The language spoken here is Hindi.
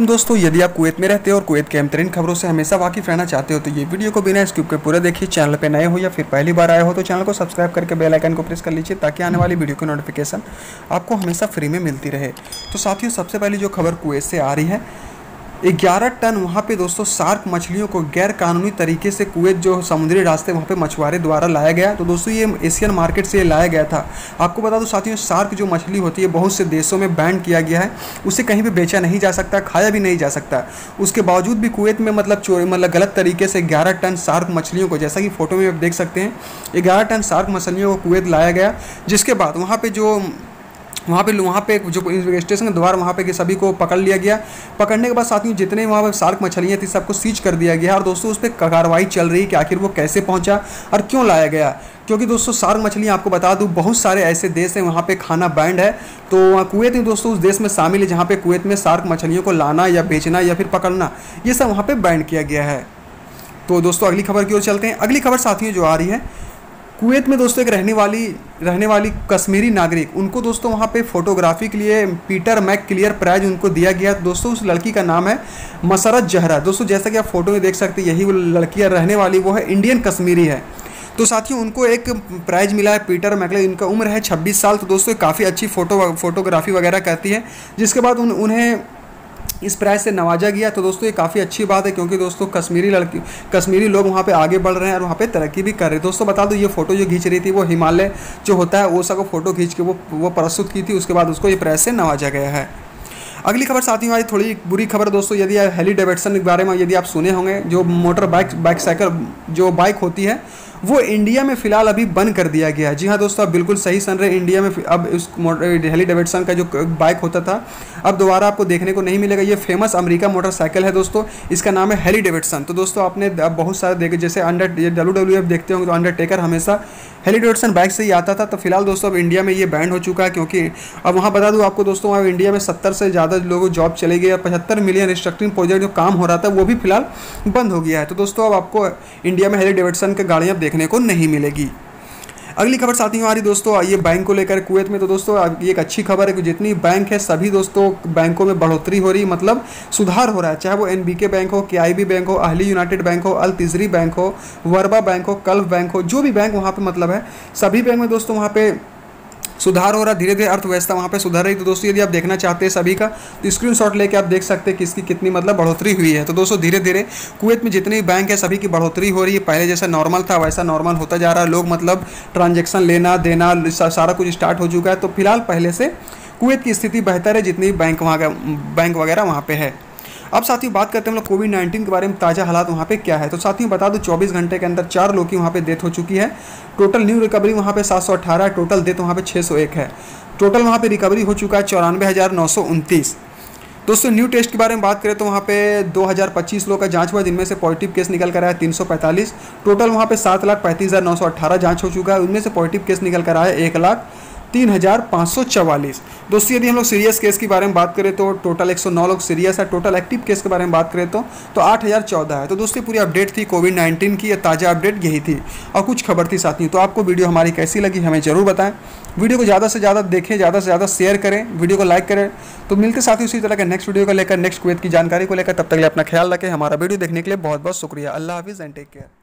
तुम दोस्तों, यदि आप कुवैत में रहते हो और कुवैत के अमतरीन खबरों से हमेशा वाकिफ रहना चाहते हो तो ये वीडियो को बिना स्किप के पूरे देखिए। चैनल पर नए हो या फिर पहली बार आए हो तो चैनल को सब्सक्राइब करके बेल आइकन को प्रेस कर लीजिए, ताकि आने वाली वीडियो की नोटिफिकेशन आपको हमेशा फ्री में मिलती रहे। तो साथियों, सबसे पहले जो खबर कुवैत से आ रही है ग्यारह टन वहाँ पे दोस्तों सार्क मछलियों को गैर कानूनी तरीके से कुवैत जो समुद्री रास्ते वहाँ पे मछुआरे द्वारा लाया गया। तो दोस्तों ये एशियन मार्केट से लाया गया था। आपको बता दो साथियों, सार्क जो मछली होती है, बहुत से देशों में बैन किया गया है। उसे कहीं भी बेचा नहीं जा सकता, खाया भी नहीं जा सकता। उसके बावजूद भी कुवैत में मतलब चोरी मतलब गलत तरीके से ग्यारह टन सार्क मछलियों को, जैसा कि फ़ोटो में आप देख सकते हैं ग्यारह टन सार्क मछलियों को कुवैत लाया गया, जिसके बाद वहाँ पर जो वहाँ पे वहाँ पे जो इन्वेस्टिगेशन के द्वारा वहाँ पे कि सभी को पकड़ लिया गया। पकड़ने के बाद साथियों जितने वहाँ पे सार्क मछलियाँ थी, सबको सीज कर दिया गया और दोस्तों उस पर कार्रवाई चल रही है कि आखिर वो कैसे पहुँचा और क्यों लाया गया। क्योंकि दोस्तों सार्क मछलियाँ आपको बता दूँ, बहुत सारे ऐसे देश हैं, वहाँ पे खाना बैंड है। तो वहाँ कुवैत में दोस्तों उस देश में शामिल है, जहाँ पे कुवैत में सार्क मछलियों को लाना या बेचना या फिर पकड़ना, ये सब वहाँ पर बैंड किया गया है। तो दोस्तों अगली खबर की ओर चलते हैं। अगली खबर साथियों जो आ रही है कुवैत में दोस्तों एक रहने वाली रहने वाली कश्मीरी नागरिक, उनको दोस्तों वहाँ पे फोटोग्राफी के लिए पीटर मैक क्लियर प्राइज उनको दिया गया। दोस्तों, उस लड़की का नाम है मसरत जहरा दोस्तों, जैसा कि आप फ़ोटो में देख सकते यही वो लड़कियाँ रहने वाली वो है इंडियन कश्मीरी है। तो साथियों, उनको एक प्राइज़ मिला है पीटर मैकले इनका उम्र है 26 साल। तो दोस्तों काफ़ी अच्छी फ़ोटो फोटोग्राफी वगैरह करती है, जिसके बाद उन, उन्हें इस प्राइस से नवाजा गया। तो दोस्तों, ये काफ़ी अच्छी बात है क्योंकि दोस्तों, कश्मीरी लड़की, कश्मीरी लोग वहाँ पे आगे बढ़ रहे हैं और वहाँ पे तरक्की भी कर रहे हैं। दोस्तों, बता दो, ये फ़ोटो जो खींच रही थी, वो हिमालय जो होता है, वो सब फ़ोटो खींच के वो वो प्रस्तुत की थी, उसके बाद उसको ये प्राइस से नवाजा गया है। अगली खबर साथ ही हमारी थोड़ी बुरी खबर दोस्तों, यदि हेली डेविडसन के बारे में, यदि आप सुने होंगे, जो मोटर बाइक बाइक साइकिल, जो बाइक होती है वो इंडिया में फ़िलहाल अभी बंद कर दिया गया है। जी हाँ दोस्तों, आप बिल्कुल सही सुन रहे इंडिया में अब इस हेली डेविडसन का जो बाइक होता था, अब दोबारा आपको देखने को नहीं मिलेगा। ये फ़ेमस अमेरिका मोटरसाइकिल है दोस्तों। इसका नाम है हेली डेविडसन। तो दोस्तों, आपने बहुत सारे देखे, जैसे अंडर डब्ल्यू डब्ल्यू एफ़ देखते होंगे तो अंडरटेकर हमेशा हेली डेविडसन बाइक से ही आता था। तो फ़िलहाल दोस्तों, अब इंडिया में ये बैंड हो चुका है क्योंकि अब वहाँ बता दूँ आपको दोस्तों वहाँ इंडिया में सत्तर से ज़्यादा लोगों जॉब चले गए, पचहत्तर मिलियन रिस्ट्रक्टिंग प्रोजेक्ट जो काम हो रहा था, वो भी फ़िलहाल बंद हो गया है। तो दोस्तों, अब आपको इंडिया में हेली डेविडसन की गाड़ियाँ देखने को नहीं मिलेगी। अगली खबर साथ ही हमारी दोस्तों ये बैंक को लेकर कुवैत में। तो दोस्तों ये एक अच्छी खबर है कि जितनी बैंक है, सभी दोस्तों बैंकों में बढ़ोतरी हो रही मतलब सुधार हो रहा है। चाहे वो एन बैंक हो के बैंक हो अहली यूनाइटेड बैंक हो अल तिजरी बैंक हो वर्बा बैंक हो कल्फ बैंक हो, जो भी बैंक वहाँ पर मतलब है, सभी बैंक में दोस्तों वहाँ पे सुधार हो रहा, धीरे धीरे अर्थव्यवस्था वहाँ पर सुधार रही। तो दोस्तों, यदि आप देखना चाहते हैं सभी का तो स्क्रीन शॉट लेके आप देख सकते हैं कि इसकी कितनी मतलब बढ़ोतरी हुई है। तो दोस्तों धीरे धीरे कुवैत में जितने बैंक है, सभी की बढ़ोतरी हो रही है। पहले जैसा नॉर्मल था, वैसा नॉर्मल होता जा रहा है। लोग मतलब ट्रांजेक्शन लेना, देना सारा कुछ स्टार्ट हो चुका है। तो फ़िलहाल पहले से कुवैत की स्थिति बेहतर है, जितनी बैंक वहाँ का बैंक वगैरह वहाँ पर है। अब साथियों, बात करते हैं हम लोग कोविड नाइन्टीन के बारे में, ताज़ा हालात वहाँ पे क्या है? तो साथियों, बता दो 24 घंटे के अंदर चार लोग की वहाँ पे डेथ हो चुकी है। टोटल न्यू रिकवरी वहाँ पे 718 है टोटल डेथ वहाँ पे 601 है। टोटल वहाँ पे रिकवरी हो चुका है चौरानवे हज़ार नौ सौ उनतीस। दोस्तों न्यू टेस्ट के बारे में बात करें तो वहाँ पे 2025 लोग का जाँच हुआ जिनमें से पॉजिटिव केस निकल कर आया तीन सौ पैंतालीस। टोटल वहाँ पे सात लाख पैंतीस हज़ार नौ सौ अट्ठारह जाँच हो चुका है, उनमें से पॉजिटिव केस निकल कर आया एक लाख। तीन हज़ार पाँच सौ चवालीस। दोस्तों, यदि हम लोग सीरियस केस के बारे में बात करें तो टोटल 109 लोग सीरियस है। टोटल एक्टिव केस के बारे में बात करें तो तो आठ हज़ार चौदह है। तो दोस्तों पूरी अपडेट थी कोविड नाइन्टीन की ताज़ा अपडेट यही थी और कुछ खबर थी साथ ही तो आपको वीडियो हमारी कैसी लगी हमें ज़रूर बताएँ। वीडियो को ज़्यादा से ज़्यादा देखें, ज़्यादा से ज़्यादा शेयर करें, वीडियो को लाइक करें। तो मिलते साथ ही उसी तरह के नेक्स्ट वीडियो को लेकर नेक्स्ट क्वेद की जानकारी को लेकर, तब तक अपना ख्याल रखें। हमारा वीडियो देखने के लिए बहुत बहुत शुक्रिया। अल्लाह हाफिज़ एंड टेक केयर